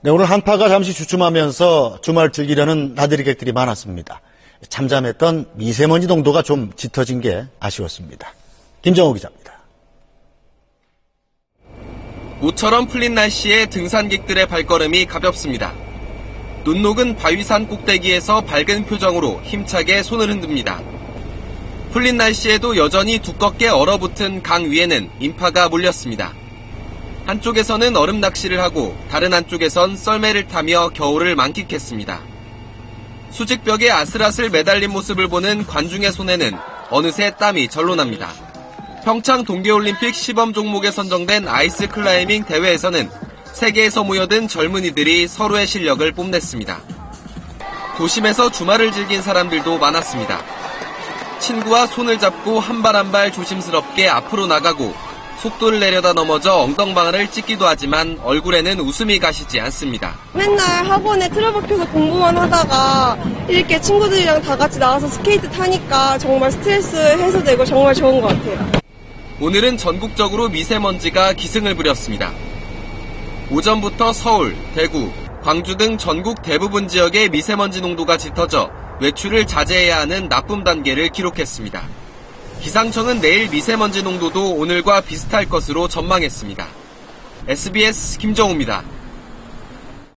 네, 오늘 한파가 잠시 주춤하면서 주말 즐기려는 나들이 객들이 많았습니다. 잠잠했던 미세먼지 농도가 좀 짙어진 게 아쉬웠습니다. 김정호 기자입니다. 모처럼 풀린 날씨에 등산객들의 발걸음이 가볍습니다. 눈 녹은 바위산 꼭대기에서 밝은 표정으로 힘차게 손을 흔듭니다. 풀린 날씨에도 여전히 두껍게 얼어붙은 강 위에는 인파가 몰렸습니다. 한쪽에서는 얼음 낚시를 하고 다른 한쪽에선 썰매를 타며 겨울을 만끽했습니다. 수직벽에 아슬아슬 매달린 모습을 보는 관중의 손에는 어느새 땀이 절로 납니다. 평창 동계올림픽 시범 종목에 선정된 아이스 클라이밍 대회에서는 세계에서 모여든 젊은이들이 서로의 실력을 뽐냈습니다. 도심에서 주말을 즐긴 사람들도 많았습니다. 친구와 손을 잡고 한 발 한 발 조심스럽게 앞으로 나가고 속도를 내려다 넘어져 엉덩방아를 찍기도 하지만 얼굴에는 웃음이 가시지 않습니다. 맨날 학원에 틀어박혀서 공부만 하다가 이렇게 친구들이랑 다 같이 나와서 스케이트 타니까 정말 스트레스 해소되고 정말 좋은 것 같아요. 오늘은 전국적으로 미세먼지가 기승을 부렸습니다. 오전부터 서울, 대구, 광주 등 전국 대부분 지역의 미세먼지 농도가 짙어져 외출을 자제해야 하는 나쁨 단계를 기록했습니다. 기상청은 내일 미세먼지 농도도 오늘과 비슷할 것으로 전망했습니다. SBS 김정우입니다.